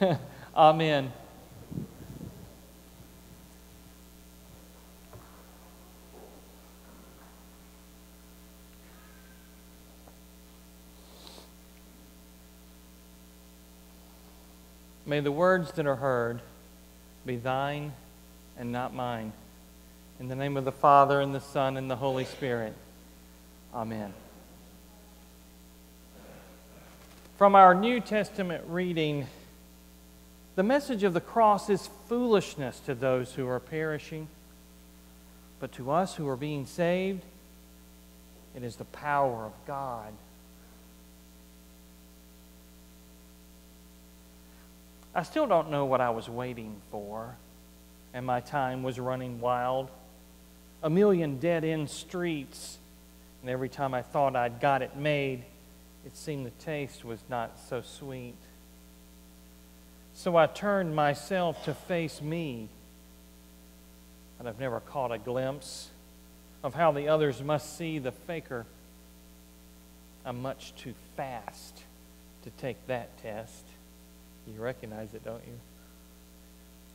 Amen. May the words that are heard be thine and not mine. In the name of the Father, and the Son, and the Holy Spirit. Amen. From our New Testament reading, the message of the cross is foolishness to those who are perishing, but to us who are being saved, it is the power of God. I still don't know what I was waiting for, and my time was running wild. A million dead end streets, and every time I thought I'd got it made, it seemed the taste was not so sweet. So I turned myself to face me, but I've never caught a glimpse of how the others must see the faker. I'm much too fast to take that test. You recognize it, don't you?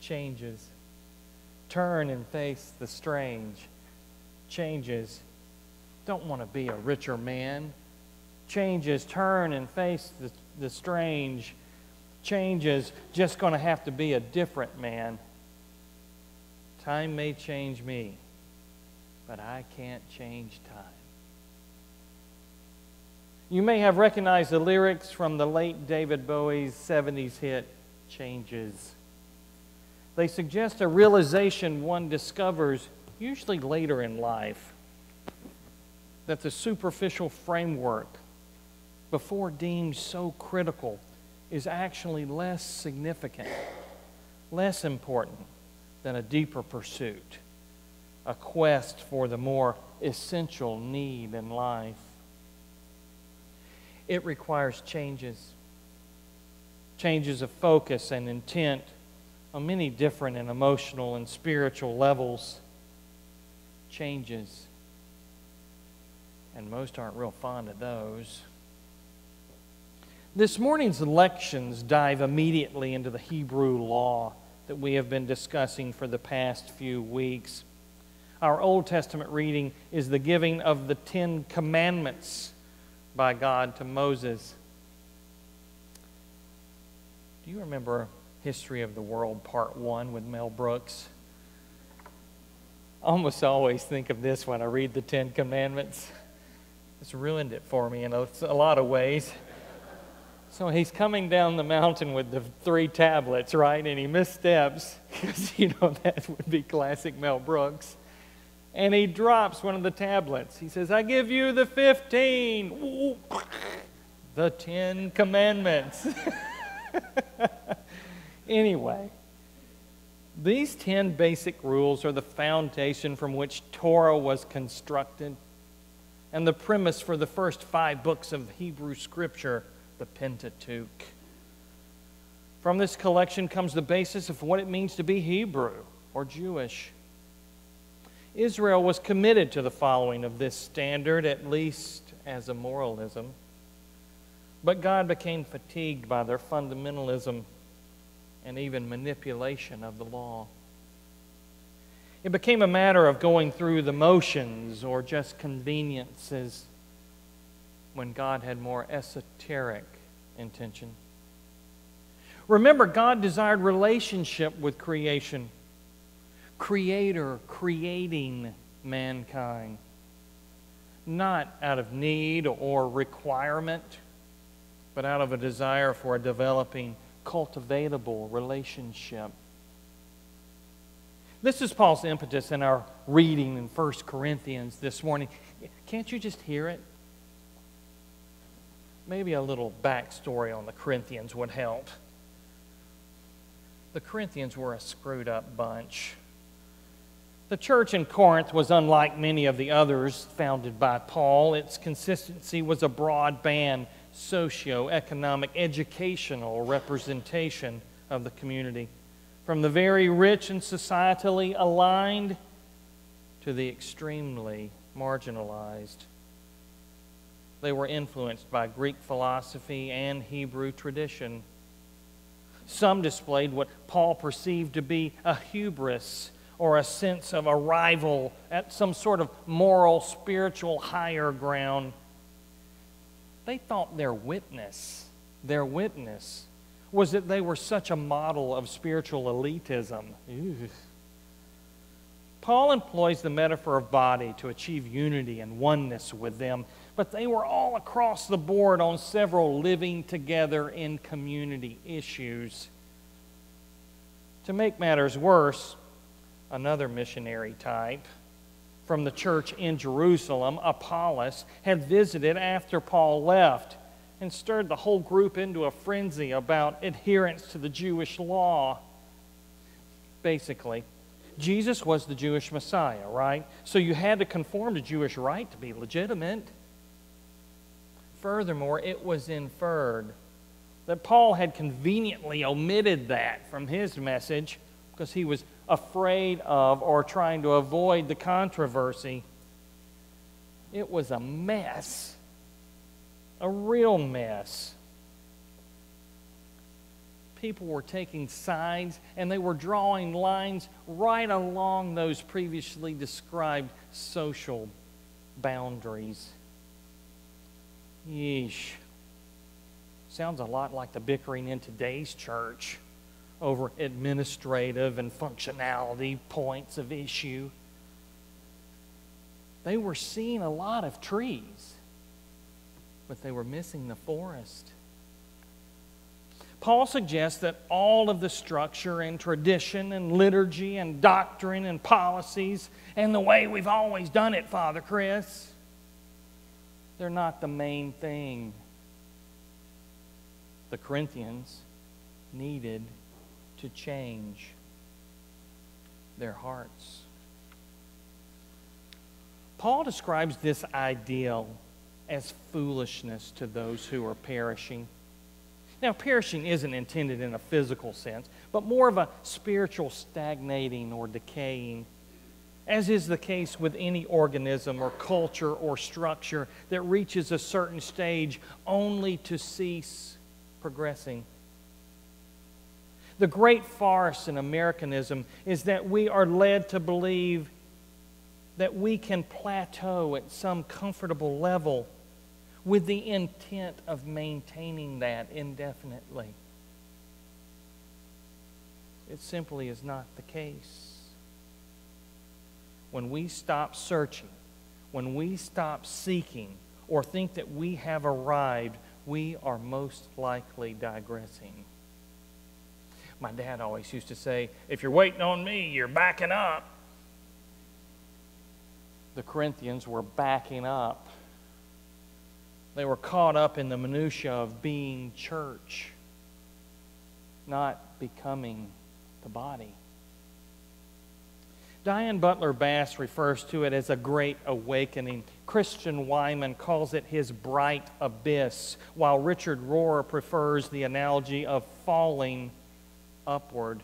Changes. Turn and face the strange. Changes. Don't want to be a richer man. Changes. Turn and face the, the strange. Changes. Just going to have to be a different man. Time may change me, but I can't change time. You may have recognized the lyrics from the late David Bowie's 70s hit, Changes. They suggest a realization one discovers, usually later in life, that the superficial framework, before deemed so critical, is actually less significant, less important than a deeper pursuit, a quest for the more essential need in life it requires changes changes of focus and intent on many different and emotional and spiritual levels. Changes. And most aren't real fond of those. This morning's lections dive immediately into the Hebrew law that we have been discussing for the past few weeks. Our Old Testament reading is the giving of the Ten Commandments by God to Moses. Do you remember History of the World Part 1 with Mel Brooks? I almost always think of this when I read the Ten Commandments. It's ruined it for me in a, a lot of ways. So he's coming down the mountain with the three tablets, right? And he missteps because, you know, that would be classic Mel Brooks and he drops one of the tablets. He says, I give you the 15, Ooh, the 10 commandments. anyway, these 10 basic rules are the foundation from which Torah was constructed and the premise for the first five books of Hebrew Scripture, the Pentateuch. From this collection comes the basis of what it means to be Hebrew or Jewish. Israel was committed to the following of this standard, at least as a moralism. But God became fatigued by their fundamentalism and even manipulation of the law. It became a matter of going through the motions or just conveniences when God had more esoteric intention. Remember, God desired relationship with creation creator creating mankind, not out of need or requirement, but out of a desire for a developing, cultivatable relationship. This is Paul's impetus in our reading in 1 Corinthians this morning. Can't you just hear it? Maybe a little backstory on the Corinthians would help. The Corinthians were a screwed up bunch. The church in Corinth was unlike many of the others founded by Paul. Its consistency was a broadband socio-economic, educational representation of the community, from the very rich and societally aligned to the extremely marginalized. They were influenced by Greek philosophy and Hebrew tradition. Some displayed what Paul perceived to be a hubris or a sense of arrival at some sort of moral, spiritual higher ground. They thought their witness, their witness, was that they were such a model of spiritual elitism. Paul employs the metaphor of body to achieve unity and oneness with them, but they were all across the board on several living together in community issues. To make matters worse, another missionary type from the church in Jerusalem, Apollos, had visited after Paul left and stirred the whole group into a frenzy about adherence to the Jewish law. Basically, Jesus was the Jewish Messiah, right? So you had to conform to Jewish right to be legitimate. Furthermore, it was inferred that Paul had conveniently omitted that from his message because he was afraid of or trying to avoid the controversy. It was a mess, a real mess. People were taking sides and they were drawing lines right along those previously described social boundaries. Yeesh. Sounds a lot like the bickering in today's church over administrative and functionality points of issue. They were seeing a lot of trees, but they were missing the forest. Paul suggests that all of the structure and tradition and liturgy and doctrine and policies and the way we've always done it, Father Chris, they're not the main thing. The Corinthians needed to change their hearts. Paul describes this ideal as foolishness to those who are perishing. Now, perishing isn't intended in a physical sense, but more of a spiritual stagnating or decaying, as is the case with any organism or culture or structure that reaches a certain stage only to cease progressing. The great farce in Americanism is that we are led to believe that we can plateau at some comfortable level with the intent of maintaining that indefinitely. It simply is not the case. When we stop searching, when we stop seeking, or think that we have arrived, we are most likely digressing. My dad always used to say, if you're waiting on me, you're backing up. The Corinthians were backing up. They were caught up in the minutiae of being church, not becoming the body. Diane Butler Bass refers to it as a great awakening. Christian Wiman calls it his bright abyss, while Richard Rohr prefers the analogy of falling upward.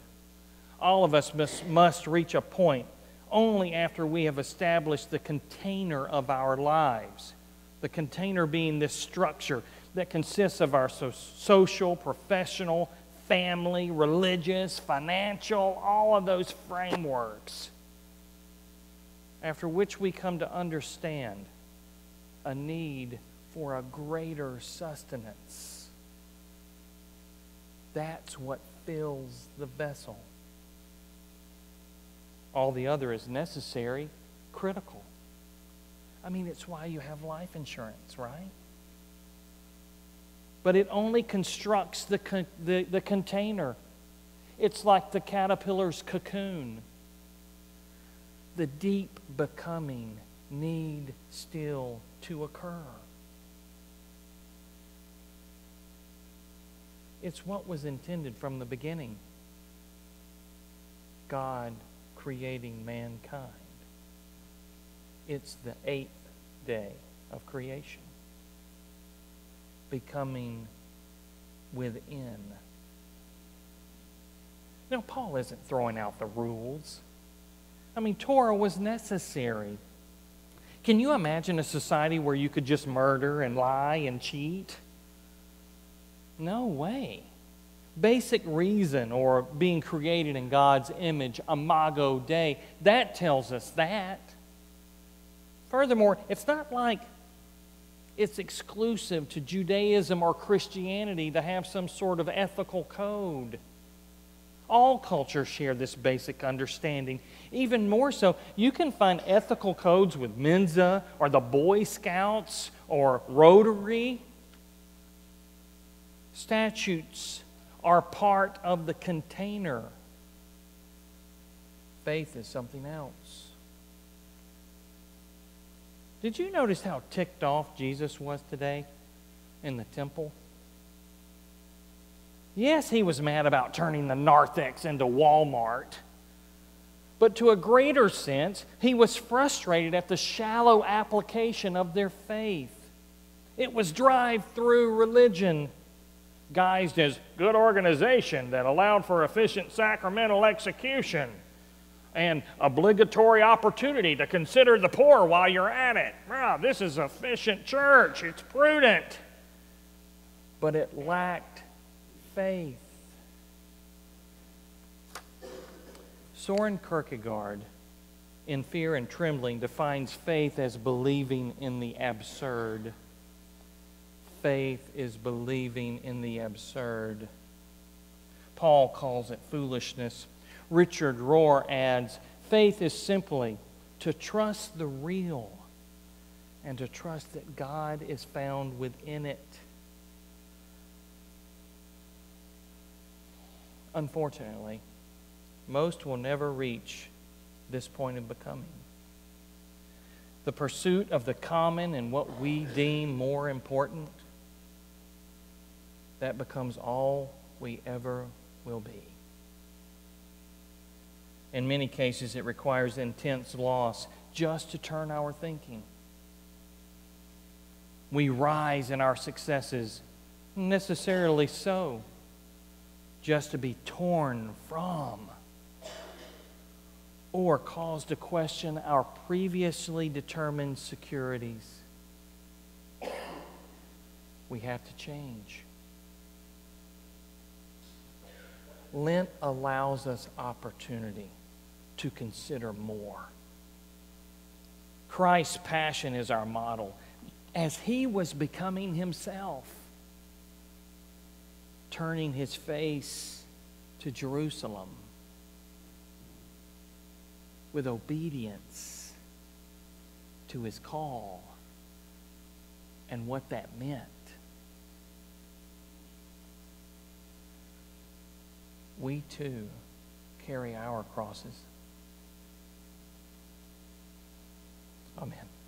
All of us must, must reach a point only after we have established the container of our lives. The container being this structure that consists of our so- social, professional, family, religious, financial, all of those frameworks. After which we come to understand a need for a greater sustenance. That's what fills the vessel. All the other is necessary, critical. I mean, it's why you have life insurance, right? But it only constructs the, con- the, the container. It's like the caterpillar's cocoon. The deep becoming need still to occur. It's what was intended from the beginning God creating mankind. It's the eighth day of creation, becoming within. Now, Paul isn't throwing out the rules. I mean, Torah was necessary. Can you imagine a society where you could just murder and lie and cheat? No way. basic reason or being created in God's image, imago Dei, that tells us that. Furthermore, it's not like it's exclusive to Judaism or Christianity to have some sort of ethical code. All cultures share this basic understanding. Even more so, you can find ethical codes with Mensa or the Boy Scouts or Rotary. Statutes are part of the container. Faith is something else. Did you notice how ticked off Jesus was today in the temple? Yes, he was mad about turning the narthex into Walmart. But to a greater sense, he was frustrated at the shallow application of their faith. It was drive through religion guised as good organization that allowed for efficient sacramental execution and obligatory opportunity to consider the poor while you're at it. Wow, this is efficient church. It's prudent. But it lacked faith. Soren Kierkegaard, in Fear and Trembling, defines faith as believing in the absurd. Faith is believing in the absurd. Paul calls it foolishness. Richard Rohr adds faith is simply to trust the real and to trust that God is found within it. Unfortunately, most will never reach this point of becoming. The pursuit of the common and what we deem more important, that becomes all we ever will be. In many cases, it requires intense loss just to turn our thinking. We rise in our successes, necessarily so, just to be torn from or cause to question our previously determined securities. We have to change. Lent allows us opportunity to consider more. Christ's passion is our model as he was becoming himself, turning his face to Jerusalem with obedience to his call and what that meant. We too carry our crosses. Amen.